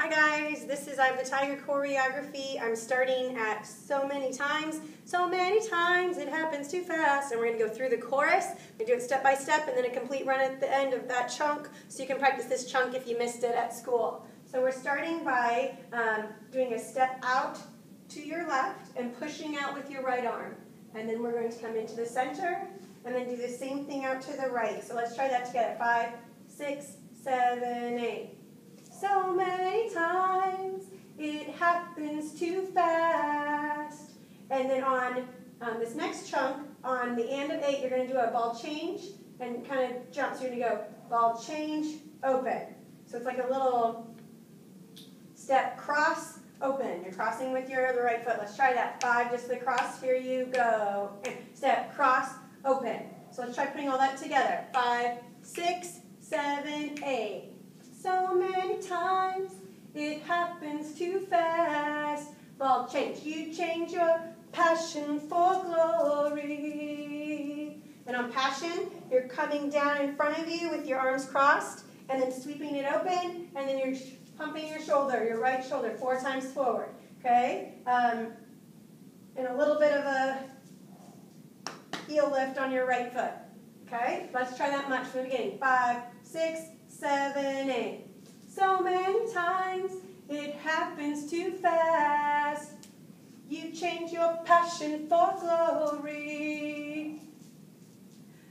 Hi guys, this is Eye of the Tiger choreography. I'm starting at so many times, so many times, it happens too fast. And we're gonna go through the chorus, we do it step by step, and then a complete run at the end of that chunk, so you can practice this chunk if you missed it at school. So we're starting by um, doing a step out to your left and pushing out with your right arm. And then we're going to come into the center, and then do the same thing out to the right. So let's try that together. Five, six, seven, eight. So many times it happens too fast. And then on um, this next chunk, on the and of eight, you're going to do a ball change and kind of jump. So you're going to go ball change, open. So it's like a little step cross, open. You're crossing with your the right foot. Let's try that. Five, just the cross. Here you go. Step, cross, open. So let's try putting all that together. Five, six, seven, eight. So many times it happens too fast. Ball change. You change your passion for glory. And on passion, you're coming down in front of you with your arms crossed and then sweeping it open and then you're pumping your shoulder, your right shoulder, four times forward. Okay? Um, and a little bit of a heel lift on your right foot. Okay? Let's try that much from the beginning. Five, six, seven, eight. So many times it happens too fast. You change your passion for glory.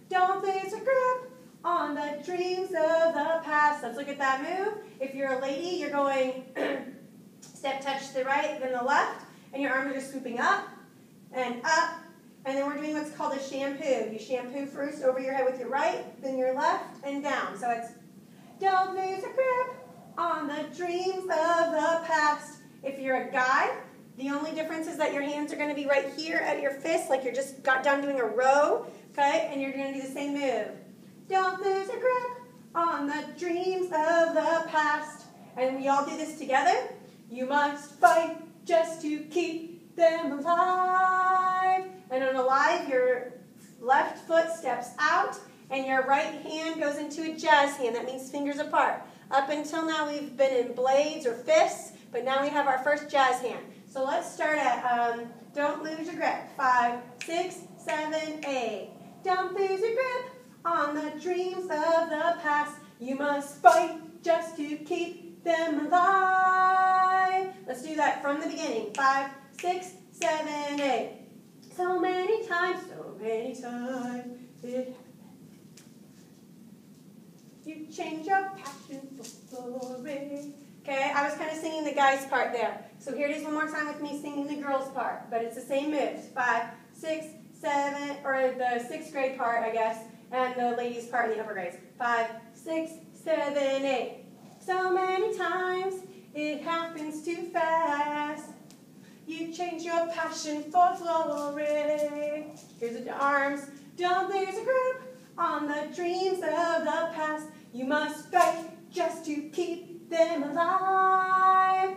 Don't lose your grip on the dreams of the past. Let's look at that move. If you're a lady, you're going step touch to the right, then the left, and your arms are scooping up and up. And then we're doing what's called a shampoo. You shampoo first over your head with your right, then your left, and down. So it's don't lose your grip on the dreams of the past. If you're a guy, the only difference is that your hands are going to be right here at your fist, like you're just got done doing a row, okay? And you're going to do the same move. Don't lose your grip on the dreams of the past. And we all do this together. You must fight just to keep them alive. And on alive, your left foot steps out and your right hand goes into a jazz hand. That means fingers apart. Up until now, we've been in blades or fists, but now we have our first jazz hand. So let's start at um, don't lose your grip. Five, six, seven, eight. Don't lose your grip on the dreams of the past. You must fight just to keep them alive. Let's do that from the beginning. Five, six, seven, eight. So many times, so many times, it you change your passion for glory. Okay, I was kind of singing the guy's part there. So here it is one more time with me singing the girl's part. But it's the same moves. Five, six, seven, or the sixth grade part, I guess, and the ladies' part in the upper grades. Five, six, seven, eight. So many times it happens too fast. You change your passion for glory. Here's the arms. Don't lose a grip on the dreams of the past. You must fight just to keep them alive.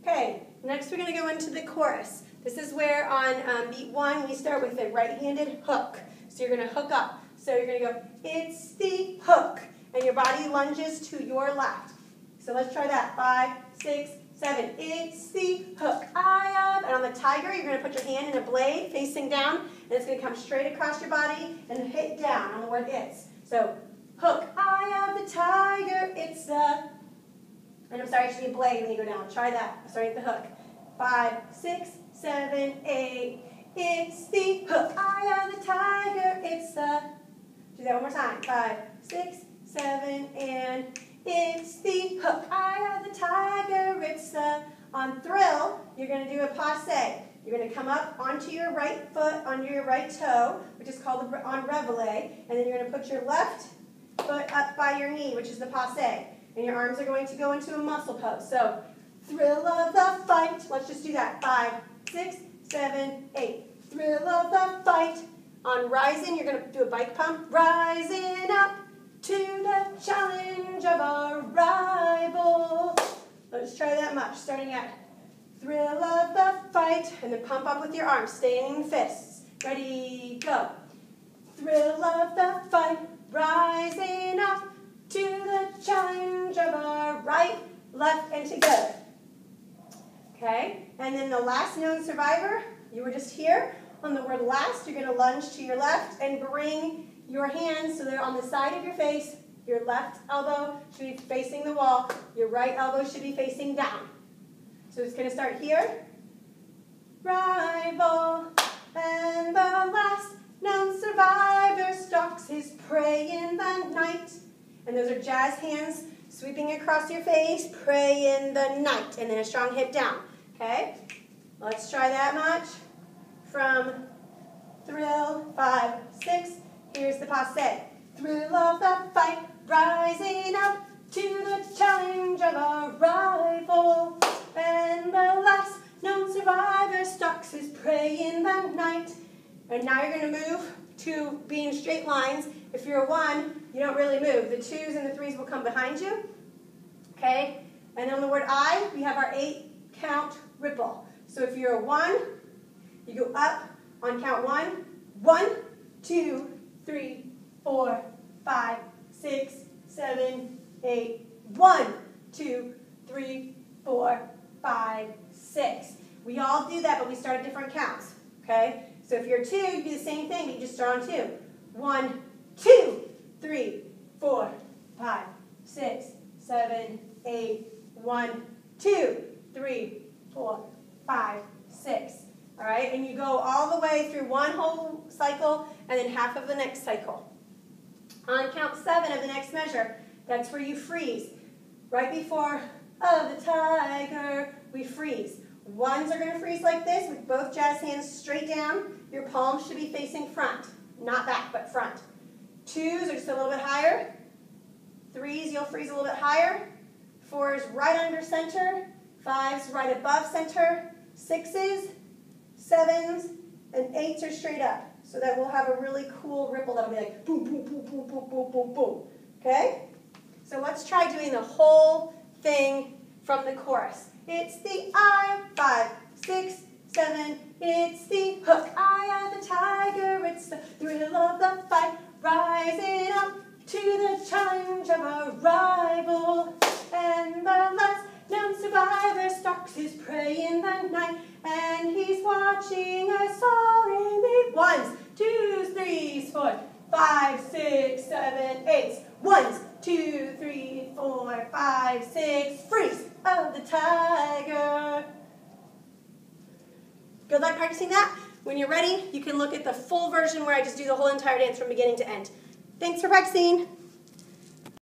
Okay, next we're going to go into the chorus. This is where on um, beat one we start with a right-handed hook. So you're going to hook up. So you're going to go, it's the hook. And your body lunges to your left. So let's try that. Five, six, seven. It's the hook. I am. And on the tiger, you're going to put your hand in a blade facing down. And it's going to come straight across your body and hit down on the word it's. So hook. Eye of the tiger, it's the, and I'm sorry, it should be a blade when you go down. Try that. Starting at the hook. Five, six, seven, eight. It's the hook. Eye of the tiger, it's the, do that one more time. Five, six, seven, and it's the hook. Eye of the tiger, it's the, on thrill, you're going to do a passe. You're going to come up onto your right foot, onto your right toe, which is called on relevé, and then you're going to put your left foot up by your knee, which is the passe. And your arms are going to go into a muscle pose. So, thrill of the fight. Let's just do that. Five, six, seven, eight. Thrill of the fight. On rising, you're going to do a bike pump. Rising up to the challenge of our rival. Let's try that much. Starting at thrill of the fight. And then pump up with your arms, staying fists. Ready, go. Thrill of the fight rising up to the challenge of our right left, and together. Okay? And then the last known survivor, you were just here. On the word last, you're going to lunge to your left and bring your hands so they're on the side of your face. Your left elbow should be facing the wall. Your right elbow should be facing down. So it's going to start here. Rival and the last known survivor stalks his prey in the night. And those are jazz hands sweeping across your face, prey in the night. And then a strong hip down. Okay? Let's try that much. From thrill, five, six. Here's the passe. Thrill of the fight, rising up to the challenge of a rival. And the last known survivor stalks his prey in the night. And now you're going to move to being straight lines. If you're a one, you don't really move. The twos and the threes will come behind you. Okay? And on the word I, we have our eight count ripple. So if you're a one, you go up on count one. One, two, three, four, five, six, seven, eight. One, two, three, four, five, six. We all do that, but we start at different counts. Okay? So if you're two, you do the same thing, but you just start on two. One, two, three, four, five, six, seven, eight, one, two, three, four, five, six. All right, and you go all the way through one whole cycle and then half of the next cycle. On count seven of the next measure, that's where you freeze. Right before, oh, the tiger, we freeze. Ones are going to freeze like this with both jazz hands straight down. Your palms should be facing front, not back, but front. Twos are just a little bit higher. Threes, you'll freeze a little bit higher. Fours, right under center. Fives, right above center. Sixes, sevens, and eights are straight up. So that we'll have a really cool ripple that'll be like boom, boom, boom, boom, boom, boom, boom, boom. Okay? So let's try doing the whole thing from the chorus. It's the I, five, six, seven. It's the hook, Eye of the tiger. It's the thrill of the fight, rising up to the challenge of a rival. And the last known survivor stalks his prey in the night, and he's watching us all in the ones, twos, threes, four, five, six, seven, eight. Ones, two, three, four, five, six. Freeze of the tiger. Good luck practicing that. When you're ready, you can look at the full version where I just do the whole entire dance from beginning to end. Thanks for practicing.